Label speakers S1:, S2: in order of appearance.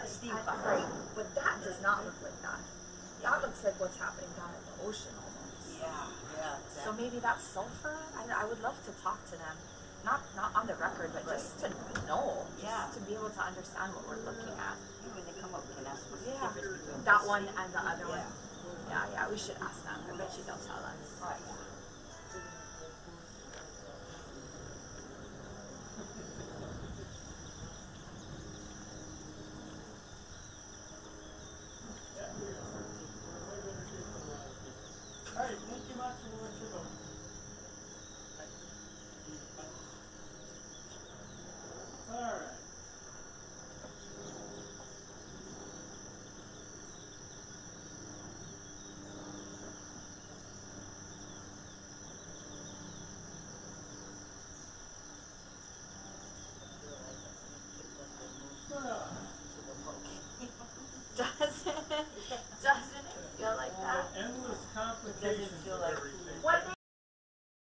S1: I- Right, but that does not look like that. That looks like what's happening down in the ocean almost.
S2: Yeah, yeah,
S1: So maybe that's sulfur. I, I would love to talk to them, not not on the record, but just to know, just
S2: Yeah.
S1: to be able to understand what we're looking at.
S2: Maybe when they come up, can ask what's the
S1: Yeah,
S2: difference between
S1: that one and the other one.
S2: Yeah.
S1: Yeah, yeah, we should ask them. I bet you they'll tell us.
S2: Oh, yeah.
S3: はい、電気マーチもちょっ
S1: と。It? Doesn't it?
S3: Endless
S2: Doesn't
S3: complications
S2: feel like
S3: everything.